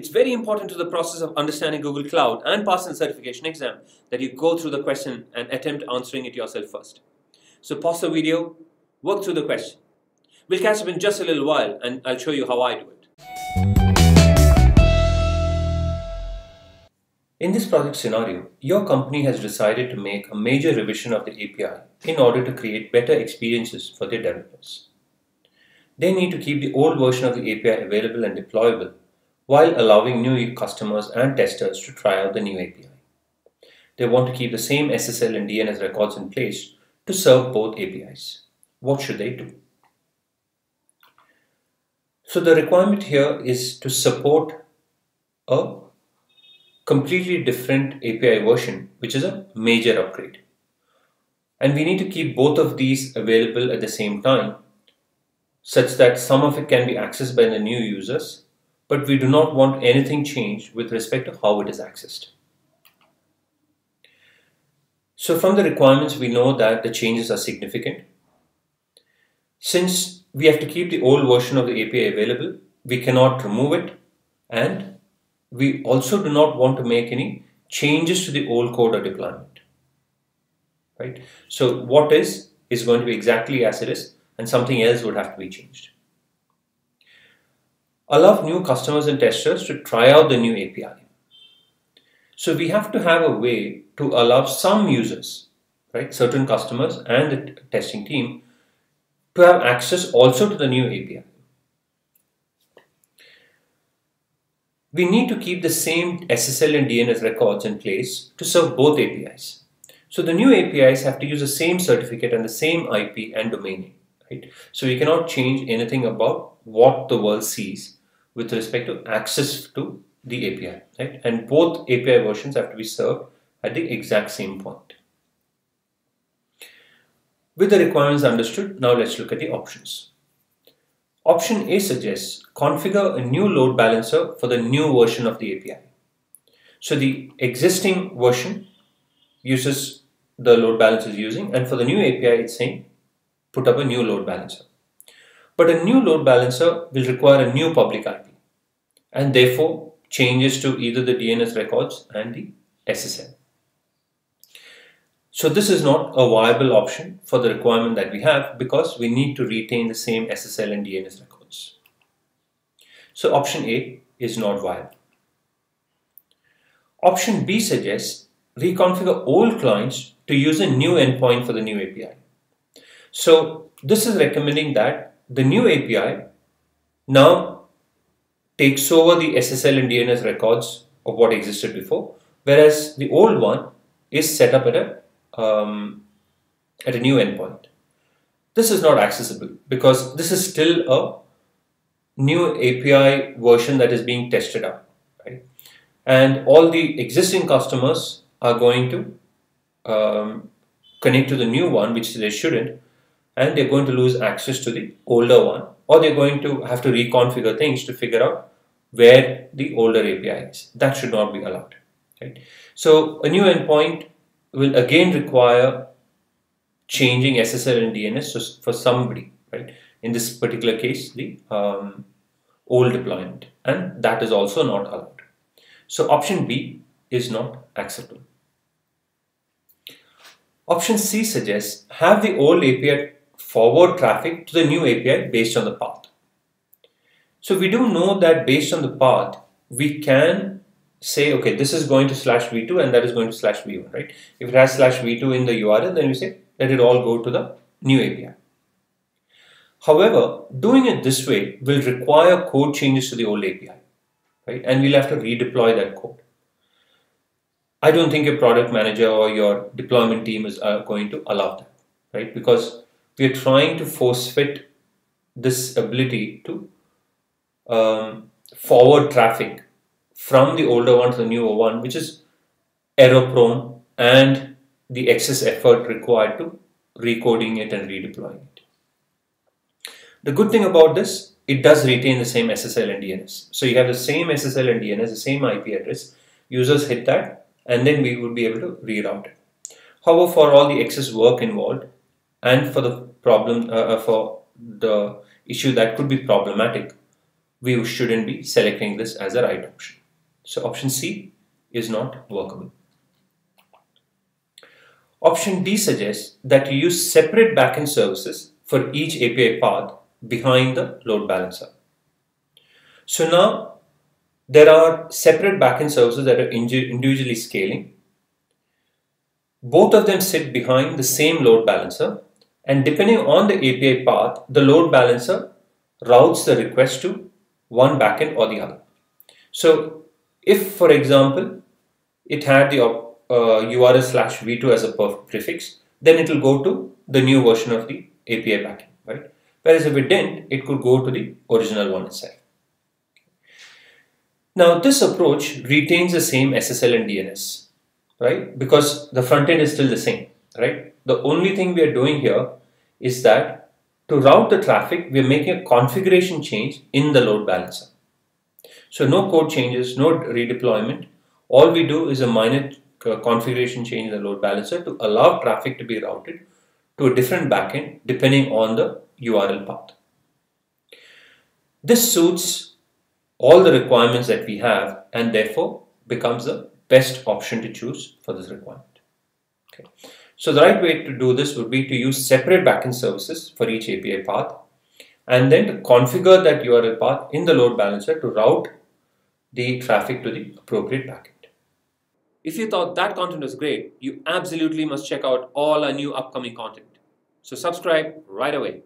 it's very important to the process of understanding Google Cloud and passing the certification exam that you go through the question and attempt answering it yourself first. So pause the video, work through the question. We'll catch up in just a little while and I'll show you how I do it. In this project scenario, your company has decided to make a major revision of the API in order to create better experiences for their developers. They need to keep the old version of the API available and deployable while allowing new customers and testers to try out the new API. They want to keep the same SSL and DNS records in place to serve both APIs. What should they do? So the requirement here is to support a completely different API version, which is a major upgrade. And we need to keep both of these available at the same time, such that some of it can be accessed by the new users but we do not want anything changed with respect to how it is accessed. So from the requirements, we know that the changes are significant. Since we have to keep the old version of the API available, we cannot remove it and we also do not want to make any changes to the old code or deployment. Right? So what is, is going to be exactly as it is and something else would have to be changed allow new customers and testers to try out the new API. So we have to have a way to allow some users, right, certain customers and the testing team to have access also to the new API. We need to keep the same SSL and DNS records in place to serve both APIs. So the new APIs have to use the same certificate and the same IP and domain name. Right? So we cannot change anything about what the world sees with respect to access to the API, right? And both API versions have to be served at the exact same point. With the requirements understood, now let's look at the options. Option A suggests configure a new load balancer for the new version of the API. So the existing version uses the load balancer is using and for the new API it's saying put up a new load balancer. But a new load balancer will require a new public IP and therefore changes to either the DNS records and the SSL. So this is not a viable option for the requirement that we have because we need to retain the same SSL and DNS records. So option A is not viable. Option B suggests reconfigure old clients to use a new endpoint for the new API. So this is recommending that the new API now takes over the SSL and DNS records of what existed before, whereas the old one is set up at a um, at a new endpoint. This is not accessible because this is still a new API version that is being tested out, right? And all the existing customers are going to um, connect to the new one, which they shouldn't, and they're going to lose access to the older one or they're going to have to reconfigure things to figure out where the older API is. That should not be allowed. Right? So a new endpoint will again require changing SSL and DNS for somebody, right? In this particular case, the um, old deployment, and that is also not allowed. So option B is not acceptable. Option C suggests have the old API forward traffic to the new API based on the path. So we do know that based on the path, we can say, okay, this is going to slash v2 and that is going to slash v1, right? If it has slash v2 in the URL, then we say, let it all go to the new API. However, doing it this way will require code changes to the old API, right? And we'll have to redeploy that code. I don't think your product manager or your deployment team is uh, going to allow that, right? Because we are trying to force fit this ability to um, forward traffic from the older one to the newer one, which is error prone and the excess effort required to recoding it and redeploying it. The good thing about this, it does retain the same SSL and DNS. So you have the same SSL and DNS, the same IP address. Users hit that and then we would be able to reroute it. However, for all the excess work involved and for the problem uh, uh, for the issue that could be problematic, we shouldn't be selecting this as a right option. So option C is not workable. Option D suggests that you use separate backend services for each API path behind the load balancer. So now there are separate backend services that are individually scaling. Both of them sit behind the same load balancer and depending on the API path, the load balancer routes the request to one backend or the other. So if, for example, it had the uh, URL slash v2 as a prefix, then it will go to the new version of the API backend, right? Whereas if it didn't, it could go to the original one itself. Now this approach retains the same SSL and DNS, right? Because the front end is still the same, right? The only thing we are doing here is that to route the traffic, we are making a configuration change in the load balancer. So no code changes, no redeployment. All we do is a minor configuration change in the load balancer to allow traffic to be routed to a different backend depending on the URL path. This suits all the requirements that we have and therefore becomes the best option to choose for this requirement. Okay. So the right way to do this would be to use separate backend services for each API path and then to configure that URL path in the load balancer to route the traffic to the appropriate backend. If you thought that content was great, you absolutely must check out all our new upcoming content. So subscribe right away.